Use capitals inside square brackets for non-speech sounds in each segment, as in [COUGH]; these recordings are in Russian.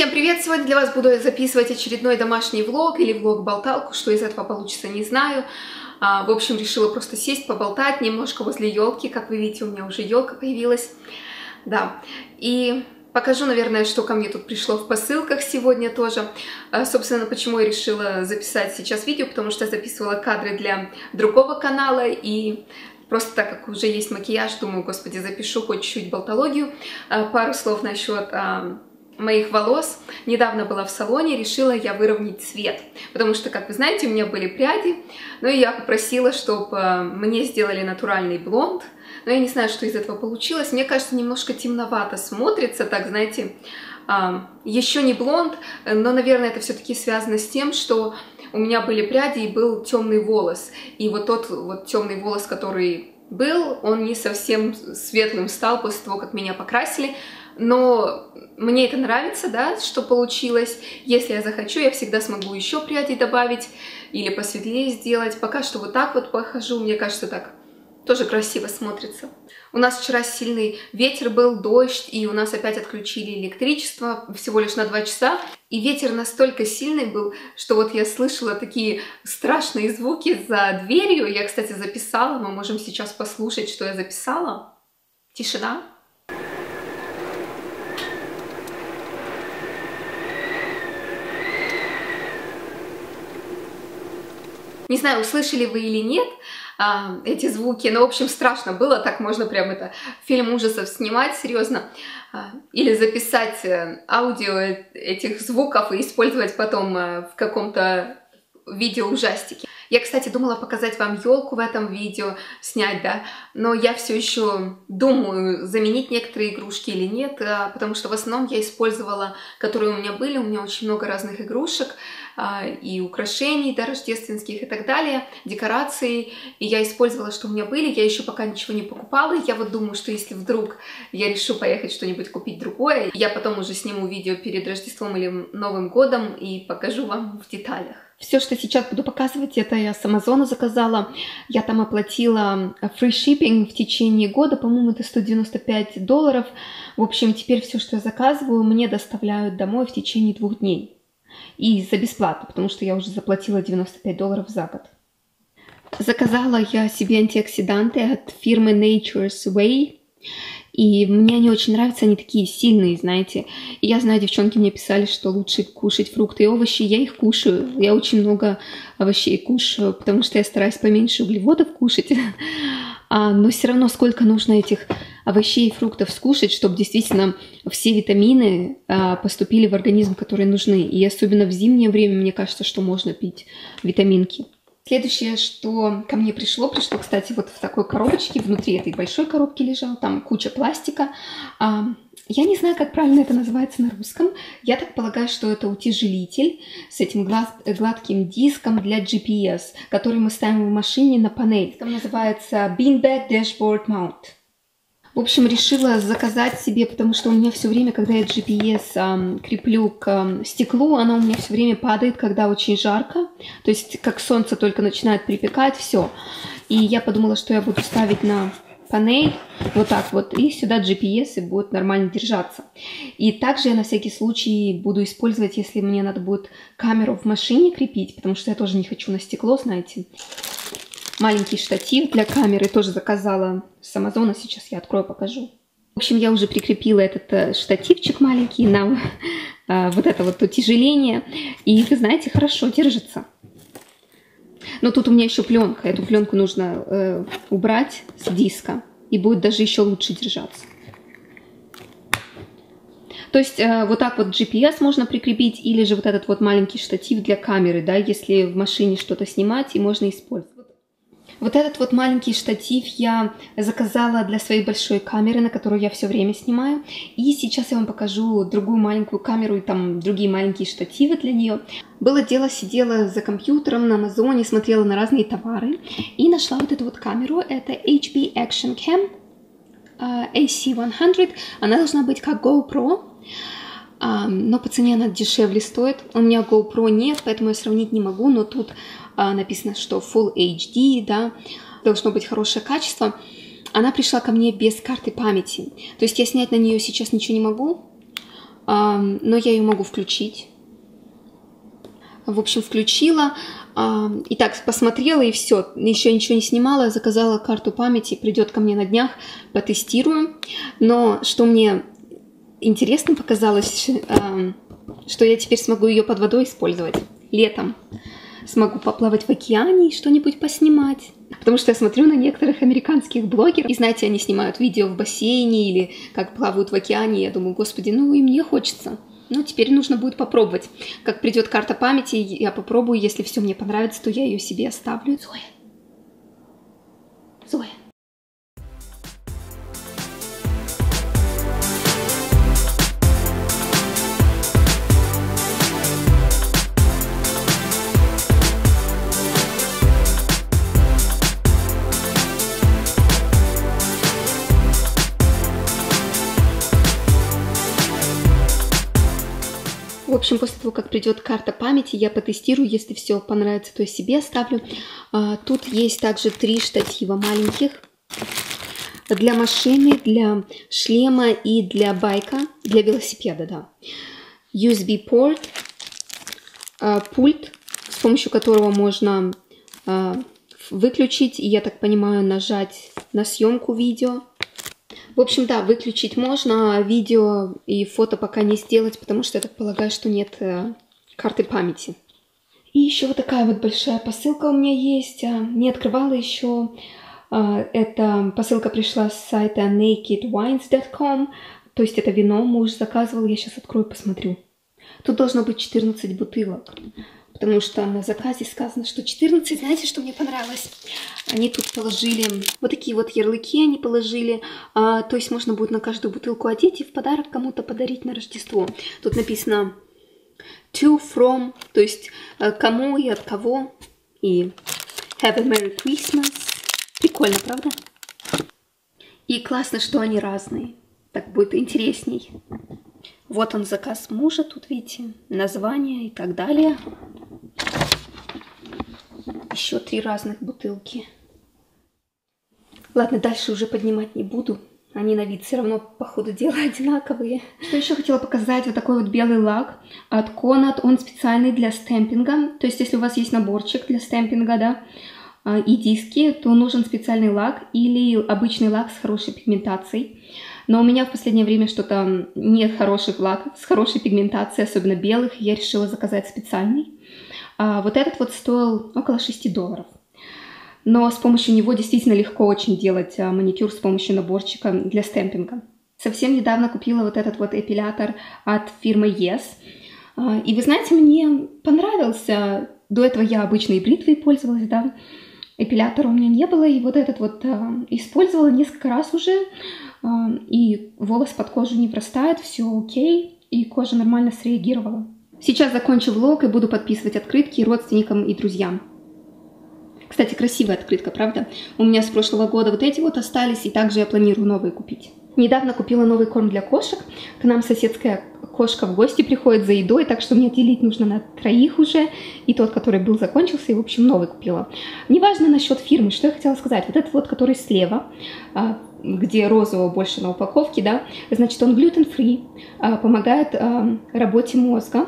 Всем привет! Сегодня для вас буду записывать очередной домашний влог или влог-болталку, что из этого получится, не знаю. А, в общем, решила просто сесть, поболтать немножко возле елки. Как вы видите, у меня уже елка появилась. Да, и покажу, наверное, что ко мне тут пришло в посылках сегодня тоже. А, собственно, почему я решила записать сейчас видео, потому что записывала кадры для другого канала, и Просто так как уже есть макияж, думаю, господи, запишу хоть чуть-чуть болтологию. А, пару слов насчет моих волос. Недавно была в салоне, решила я выровнять цвет, потому что, как вы знаете, у меня были пряди, но я попросила, чтобы э, мне сделали натуральный блонд, но я не знаю, что из этого получилось. Мне кажется, немножко темновато смотрится, так, знаете, еще не блонд, но, наверное, это все-таки связано с тем, что у меня были пряди и был темный волос. И вот тот вот темный волос, который был, он не совсем светлым стал после того, как меня покрасили но мне это нравится, да, что получилось. Если я захочу, я всегда смогу еще пряди добавить или посветлее сделать. Пока что вот так вот похожу, мне кажется, так тоже красиво смотрится. У нас вчера сильный ветер был, дождь, и у нас опять отключили электричество всего лишь на 2 часа. И ветер настолько сильный был, что вот я слышала такие страшные звуки за дверью. Я, кстати, записала, мы можем сейчас послушать, что я записала. Тишина. Не знаю, услышали вы или нет а, эти звуки, но, в общем, страшно было, так можно прям это фильм ужасов снимать, серьезно. А, или записать э, аудио этих звуков и использовать потом э, в каком-то видео ужастике. Я, кстати, думала показать вам елку в этом видео, снять, да, но я все еще думаю, заменить некоторые игрушки или нет, а, потому что в основном я использовала, которые у меня были, у меня очень много разных игрушек, и украшений, да, рождественских и так далее, декораций, и я использовала, что у меня были, я еще пока ничего не покупала, я вот думаю, что если вдруг я решу поехать что-нибудь купить другое, я потом уже сниму видео перед Рождеством или Новым годом и покажу вам в деталях. Все, что сейчас буду показывать, это я с Амазона заказала. Я там оплатила free shipping в течение года, по-моему, это 195 долларов. В общем, теперь все, что я заказываю, мне доставляют домой в течение двух дней. И за бесплатно, потому что я уже заплатила 95 долларов за год. Заказала я себе антиоксиданты от фирмы Nature's Way. И мне они очень нравятся, они такие сильные, знаете. И я знаю, девчонки мне писали, что лучше кушать фрукты и овощи. Я их кушаю. Я очень много овощей кушаю, потому что я стараюсь поменьше углеводов кушать. [LAUGHS] А, но все равно сколько нужно этих овощей и фруктов скушать, чтобы действительно все витамины а, поступили в организм, которые нужны. И особенно в зимнее время, мне кажется, что можно пить витаминки. Следующее, что ко мне пришло, пришло, кстати, вот в такой коробочке, внутри этой большой коробки лежал, там куча пластика. А, я не знаю, как правильно это называется на русском. Я так полагаю, что это утяжелитель с этим глад гладким диском для GPS, который мы ставим в машине на панель. Там называется Beanbag Dashboard Mount. В общем, решила заказать себе, потому что у меня все время, когда я GPS эм, креплю к эм, стеклу, она у меня все время падает, когда очень жарко. То есть, как солнце только начинает припекать, все. И я подумала, что я буду ставить на панель вот так вот, и сюда GPS и будет нормально держаться. И также я на всякий случай буду использовать, если мне надо будет камеру в машине крепить, потому что я тоже не хочу на стекло, знаете маленький штатив для камеры, тоже заказала с Амазона, сейчас я открою, покажу. В общем, я уже прикрепила этот э, штативчик маленький на э, вот это вот утяжеление, и вы знаете, хорошо держится. Но тут у меня еще пленка, эту пленку нужно э, убрать с диска, и будет даже еще лучше держаться. То есть э, вот так вот GPS можно прикрепить, или же вот этот вот маленький штатив для камеры, да, если в машине что-то снимать, и можно использовать. Вот этот вот маленький штатив я заказала для своей большой камеры, на которую я все время снимаю. И сейчас я вам покажу другую маленькую камеру и там другие маленькие штативы для нее. Было дело, сидела за компьютером на Амазоне, смотрела на разные товары и нашла вот эту вот камеру. Это HB Action Cam uh, AC100. Она должна быть как GoPro. Но по цене она дешевле стоит. У меня GoPro нет, поэтому я сравнить не могу, но тут а, написано, что Full HD, да, должно быть хорошее качество. Она пришла ко мне без карты памяти. То есть я снять на нее сейчас ничего не могу. но я ее могу включить. В общем, включила, и так посмотрела и все. Еще ничего не снимала, заказала карту памяти, придет ко мне на днях, потестирую. Но что мне интересно показалось, что я теперь смогу ее под водой использовать летом. Смогу поплавать в океане и что-нибудь поснимать. Потому что я смотрю на некоторых американских блогеров, и знаете, они снимают видео в бассейне или как плавают в океане, я думаю, господи, ну и мне хочется. Ну, теперь нужно будет попробовать. Как придет карта памяти, я попробую, если все мне понравится, то я ее себе оставлю. Зоя. Зоя. Общем, после того, как придет карта памяти, я потестирую, если все понравится, то я себе оставлю. А, тут есть также три штатива маленьких для машины, для шлема и для байка, для велосипеда, да. USB-порт, а, пульт, с помощью которого можно а, выключить и, я так понимаю, нажать на съемку видео. В общем, да, выключить можно, а видео и фото пока не сделать, потому что я так полагаю, что нет э, карты памяти. И еще вот такая вот большая посылка у меня есть. А, не открывала еще. А, эта посылка пришла с сайта nakedwines.com. То есть это вино муж заказывал. Я сейчас открою, посмотрю. Тут должно быть 14 бутылок потому что на заказе сказано, что 14. Знаете, что мне понравилось? Они тут положили вот такие вот ярлыки они положили, а, то есть можно будет на каждую бутылку одеть и в подарок кому-то подарить на Рождество. Тут написано to, from, то есть э, кому и от кого, и have a Merry Christmas. Прикольно, правда? И классно, что они разные. Так будет интересней. Вот он заказ мужа, тут видите, название и так далее. Еще три разных бутылки. Ладно, дальше уже поднимать не буду. Они на вид все равно, по ходу дела, [LAUGHS] одинаковые. Что еще хотела показать? Вот такой вот белый лак от Conad. Он специальный для стемпинга. То есть, если у вас есть наборчик для стемпинга, да, а, и диски, то нужен специальный лак или обычный лак с хорошей пигментацией. Но у меня в последнее время что-то нет хороших лаков с хорошей пигментацией, особенно белых. Я решила заказать специальный. А вот этот вот стоил около 6 долларов. Но с помощью него действительно легко очень делать а, маникюр с помощью наборчика для стемпинга. Совсем недавно купила вот этот вот эпилятор от фирмы Yes. А, и вы знаете, мне понравился. До этого я обычной бритвой пользовалась, да. Эпилятора у меня не было, и вот этот вот использовала несколько раз уже и волос под кожу не простает, все окей, и кожа нормально среагировала. Сейчас закончу влог и буду подписывать открытки родственникам и друзьям. Кстати, красивая открытка, правда? У меня с прошлого года вот эти вот остались, и также я планирую новые купить. Недавно купила новый корм для кошек. К нам соседская кошка в гости приходит за едой, так что мне делить нужно на троих уже. И тот, который был, закончился, и, в общем, новый купила. Неважно насчет фирмы, что я хотела сказать. Вот этот вот, который слева, а, где розового больше на упаковке, да, значит, он глютен-фри, а, помогает а, работе мозга,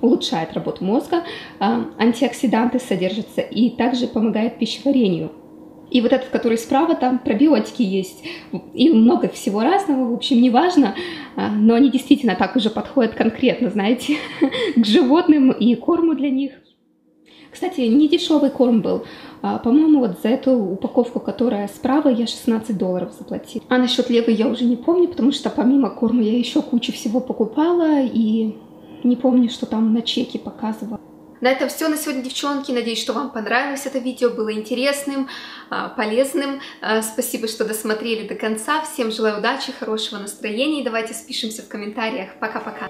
улучшает работу мозга, антиоксиданты содержатся и также помогает пищеварению. И вот этот, который справа, там пробиотики есть. И много всего разного, в общем, неважно. Но они действительно так уже подходят конкретно, знаете, [LAUGHS] к животным и корму для них. Кстати, не дешевый корм был. А, по-моему, вот за эту упаковку, которая справа, я 16 долларов заплатила. А насчет левой я уже не помню, потому что помимо корма я еще кучу всего покупала и не помню, что там на чеке показывала. На этом все на сегодня, девчонки. Надеюсь, что вам понравилось это видео, было интересным, а, полезным. А, спасибо, что досмотрели до конца. Всем желаю удачи, хорошего настроения. Давайте спишемся в комментариях. Пока-пока.